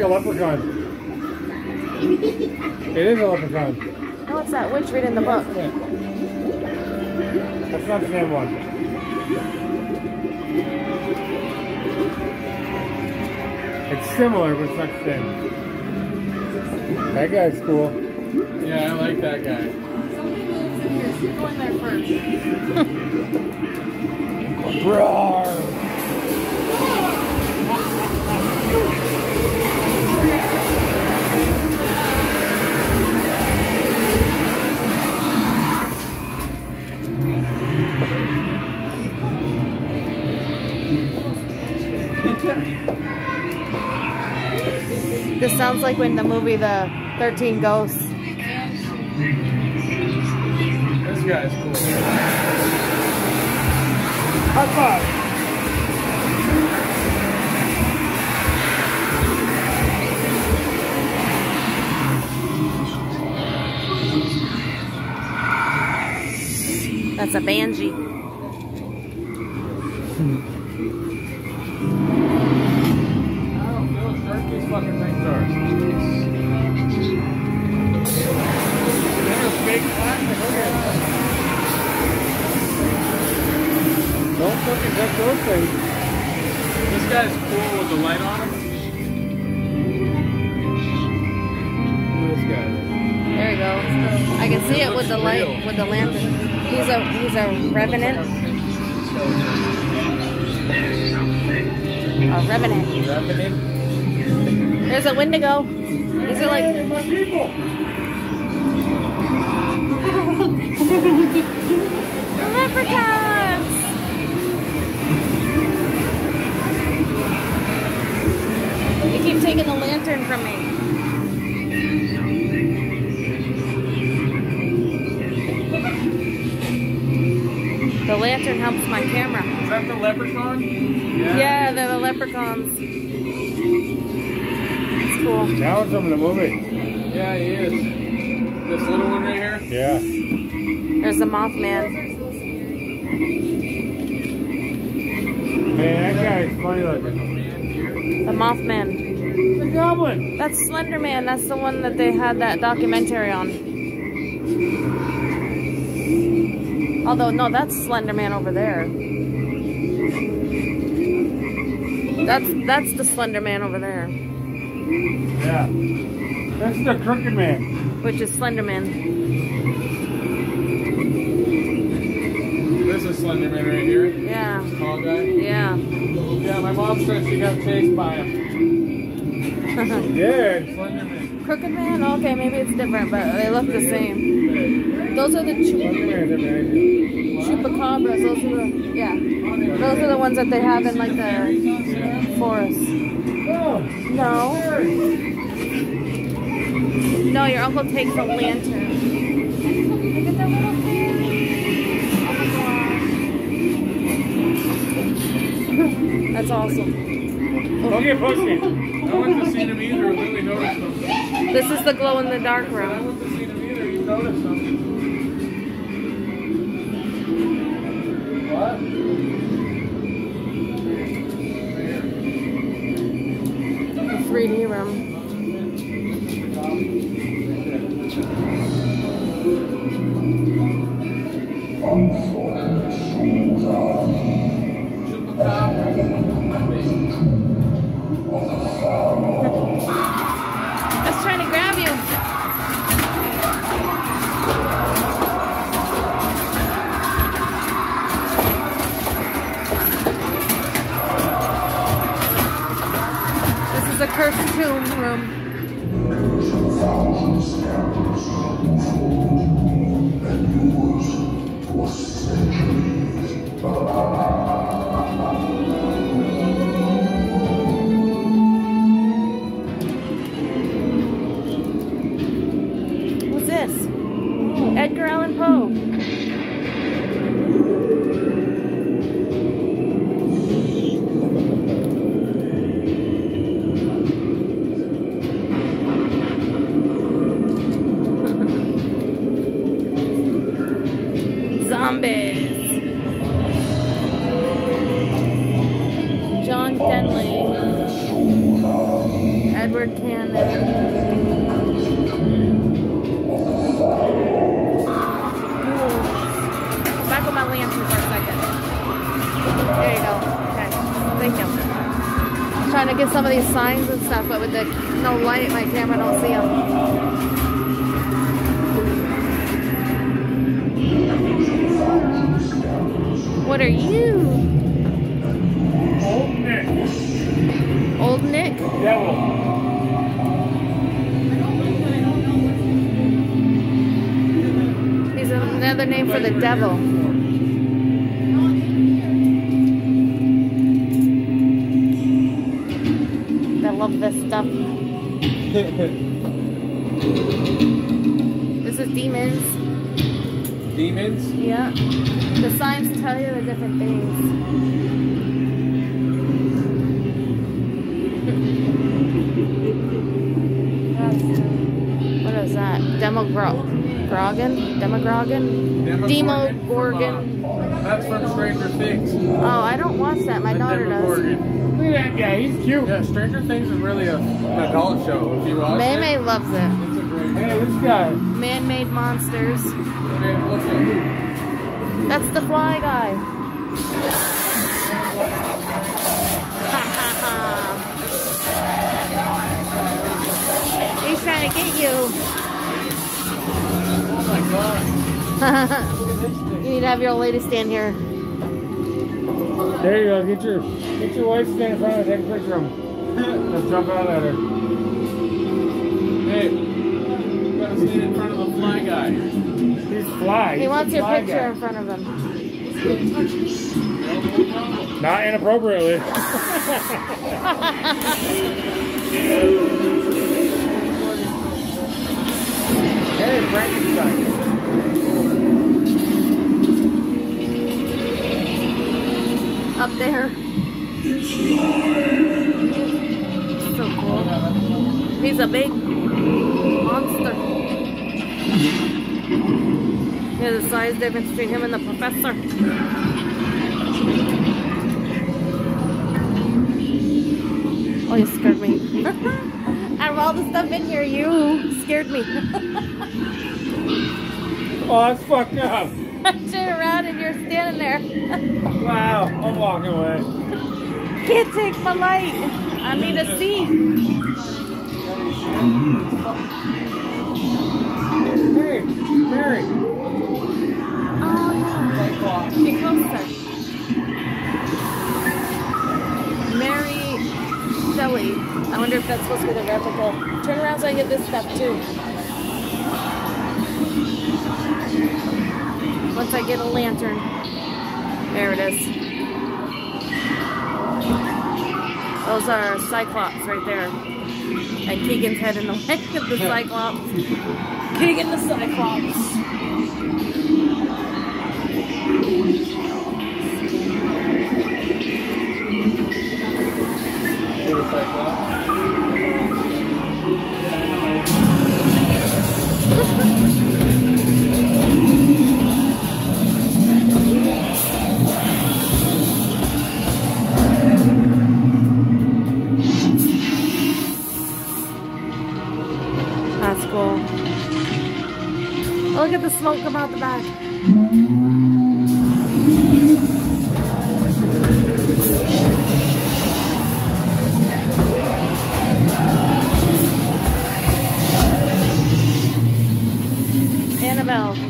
a leprechaun. It is a leprechaun. No, it's that witch reading the book. That's not the same one. It's similar, but it's not the same. That guy's cool. Yeah, I like that guy. Going there first. Roar! Sounds like when the movie The 13 Ghosts. This guy's cool. High five! That's a banshee. There you go. I can see it with the light, with the lantern. He's a he's a revenant. A revenant. Revenant. There's a Wendigo. These are like my from me. The lantern helps my camera. Is that the leprechaun? Yeah, they're the leprechauns. It's cool. That was from the movie. Yeah, he is. This little one right here. Yeah. There's the Mothman. Man, that guy's funny looking. The Mothman. The goblin! That's Slender Man. That's the one that they had that documentary on. Although, no, that's Slender Man over there. That's that's the Slender Man over there, Yeah. That's the crooked man. which is Slender Man. This is Slender Man right here. Yeah, Tall guy. yeah. Yeah, my mom said she got chased by him. Man. Crooked Man? Okay, maybe it's different, but they look the same. Those are the chu- Crooked man's amazing. chupacabras. Those are the yeah. Those are the ones that they have in like the forest. No. No, your uncle takes a lantern. Oh. That's awesome. Don't get pussy. Wouldn't have seen him either. Really noticed him. This is the glow in the dark room. wouldn't have seen him either. You noticed him. These signs and stuff, but with the no light, my camera don't see them. What are you? Old Nick. Old Nick? Devil. He's another name for the devil. Love this stuff. This is demons. Demons? Yeah. The signs tell you the different things. What is that? Demogro- Grogan? Demogrogan? Demogorgon. Uh, That's from Stranger Things. Oh, I don't watch that. My The daughter does. Demogorgon. Look at that guy. He's cute. Yeah, Stranger Things is really a, an adult show. If you watch May it, May loves it. it's a great Hey, this guy. Man-made monsters. Man, That's the fly guy. Ha ha ha. He's trying to get you. Oh my god. you need to have your old lady stand here. There you go. Get your get your wife stand in front of her. Take a picture of him. Let's jump out at her. Hey, you gotta stand in front of the fly guy. He's fly. He He's wants your picture guy. in front of him. Not inappropriately. hey, Frankenstein. Up there. So cool. He's a big monster. Here's the size difference between him and the professor. Oh, you scared me. Out of all the stuff in here, you scared me. Oh, that's fucked up. Turn around and you're standing there. Wow, I'm walking away. Can't take my light. I need to see. Hey, Mary. Oh, yeah. Be closer. Mary Shelley. I wonder if that's supposed to be the replica. Turn around so I get this stuff too. Once I get a lantern. There it is. Those are Cyclops right there. And Keegan's head in the way of the Cyclops. Keegan the Cyclops. Smoke come out the back. Annabelle.